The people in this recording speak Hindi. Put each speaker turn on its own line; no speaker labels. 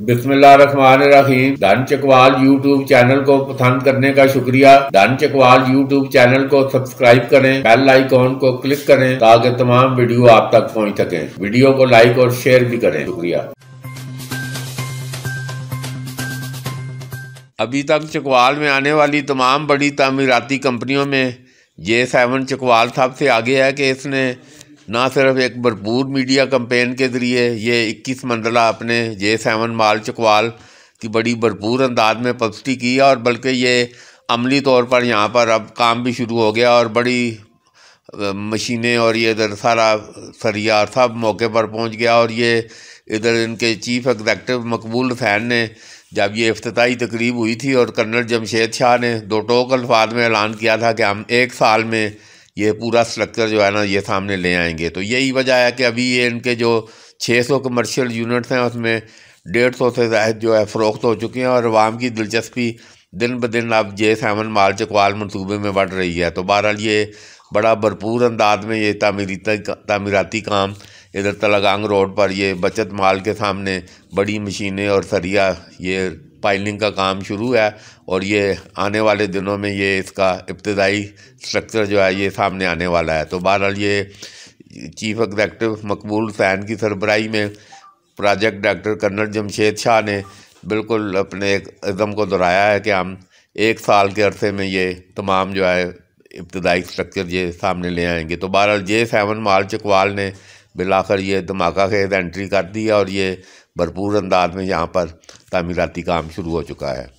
बिस्मिल्लाहिर्रहमानिर्रहीम। धन चकवाल यूट्यूब चैनल को पसंद करने का शुक्रिया। धन चकवाल यूट्यूब चैनल को सब्सक्राइब करें, बेल आइकॉन को क्लिक करें, ताकि तमाम वीडियो आप तक पहुँच सकें। वीडियो को लाइक और शेयर भी करें। शुक्रिया। अभी तक चकवाल में आने वाली तमाम बड़ी तमीराती कंपनियों में जे सेवन चकवाल साहब से आगे है कि इसने ना सिर्फ़ एक भरपूर मीडिया कंपेन के ज़रिए ये इक्कीस मंजिला अपने जे सेवन माल चकवाल की बड़ी भरपूर अंदाज में पब्लिसिटी की और बल्कि ये अमली तौर पर यहाँ पर अब काम भी शुरू हो गया और बड़ी मशीनें और ये इधर सारा सरिया सब मौके पर पहुँच गया और ये इधर इनके चीफ एग्जेक्टिव मकबूल हुसैन ने जब ये अफ्ताही तकरीब हुई थी और कर्नल जमशेद शाह ने दो टोक अल्फाज में ऐलान किया था कि हम एक साल में ये पूरा स्ट्रक्चर जो है ना, ये सामने ले आएँगे। तो यही वजह है कि अभी ये इनके जो 600 कमर्शियल यूनिट्स हैं, उसमें डेढ़ सौ से जायद जो है फ़रोख्त हो चुके हैं और अवाम की दिलचस्पी दिन ब दिन अब जे सेवन माल चकवाल मनसूबे में बढ़ रही है। तो बहरहाल ये बड़ा भरपूर अंदाज में ये तमीरी तमीराती काम इधर तलागांग रोड पर ये बचत माल के सामने बड़ी मशीनें और सरिया ये पाइलिंग का काम शुरू है और ये आने वाले दिनों में ये इसका इब्तदाई स्ट्रक्चर जो है ये सामने आने वाला है। तो बहरहाल ये चीफ एग्जेक्टिव मकबूल हुसैन की सरबराही में project director colonel Jamshed Shah ने बिल्कुल अपने एक इज़म को दोहराया है कि हम एक साल के अरसे में ये तमाम जो है इब्तदाई स्ट्रक्चर ये सामने ले आएँगे। तो बहरहाल जे सेवन माल चकवाल ने बिलाकर ये धमाका खेज एंट्री कर दी और ये भरपूर अंदाज में यहाँ पर तमीराती काम शुरू हो चुका है।